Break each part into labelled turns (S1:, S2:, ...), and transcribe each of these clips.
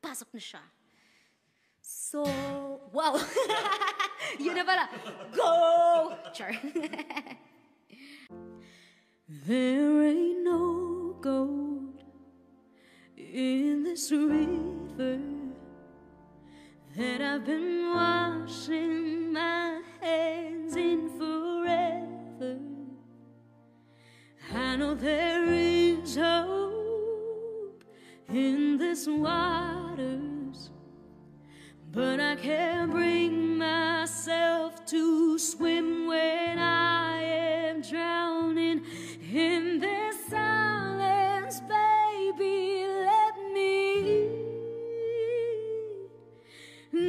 S1: pasok na siya. So, wow! Yun na pala. Go! Char.
S2: There ain't no gold in this river that I've been washing my hands this waters, but I can't bring myself to swim when I am drowning in this silence, baby. Let me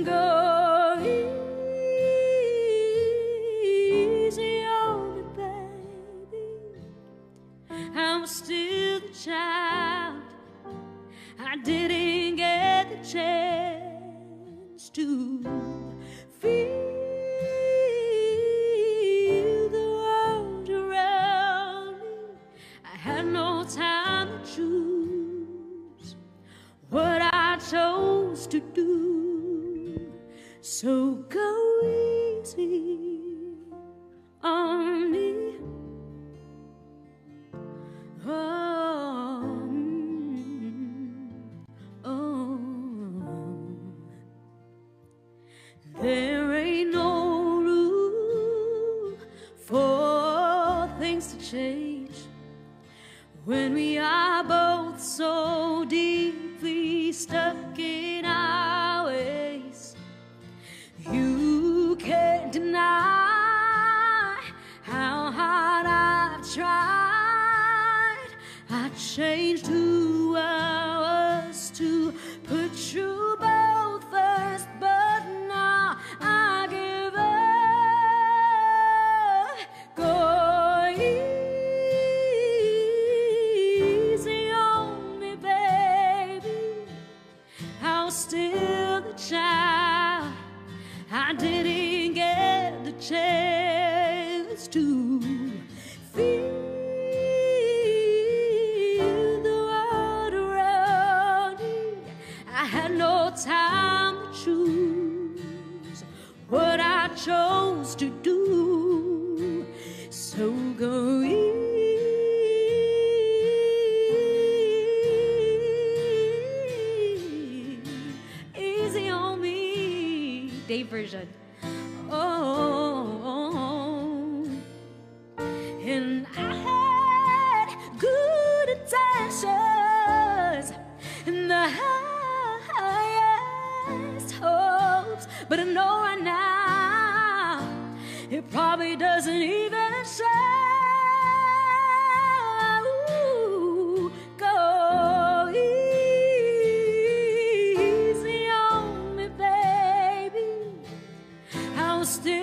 S2: go easy on me, baby. I'm still. I didn't get the chance to feel the world around me. I had no time to choose what I chose to do. So go change when we are both so deeply stuck in our ways. You can't deny how hard I've tried. I changed who child. I didn't get the chance to feel the world around me. I had no time to choose what I chose to do.
S1: Day version.
S2: Oh, and I had good intentions and the highest hopes, but I know right now it probably doesn't I